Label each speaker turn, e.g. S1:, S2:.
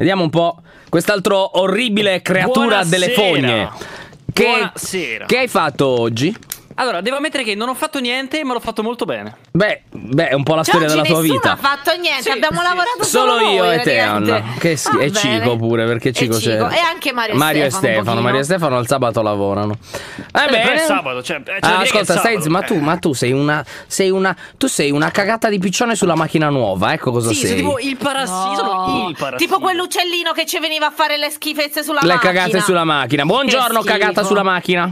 S1: Vediamo un po' quest'altro orribile creatura
S2: Buonasera.
S1: delle fogne. Che,
S2: Buonasera.
S1: che hai fatto oggi?
S2: Allora, devo ammettere che non ho fatto niente, ma l'ho fatto molto bene.
S1: Beh, beh, è un po' la storia della tua
S3: nessuno
S1: vita.
S3: ha fatto niente,
S2: Sì,
S3: abbiamo
S2: sì.
S3: lavorato
S1: Solo
S3: solo,
S1: io
S3: noi,
S1: e te,
S3: praticamente.
S1: Anna. Che sì, e
S3: bene.
S1: Cico pure, perché Cico c'è.
S3: E anche Mario e
S1: Mario e
S3: Stefano.
S1: Mario e Stefano il sabato lavorano.
S2: Eh,
S1: bene.
S2: è sabato, cioè, da
S1: Ah, ascolta, stai,
S2: sabato.
S1: ma tu,
S2: Eh.
S1: ma tu sei una, sei una, tu sei una cagata di piccione sulla macchina nuova, ecco cosa
S2: Sì,
S1: sei.
S2: sono tipo il parassino, sono il parassino.
S3: Tipo quell'uccellino che ci veniva a fare le schifezze sulla
S1: Le
S3: macchina.
S1: cagate sulla macchina. Buongiorno, cagata sulla macchina.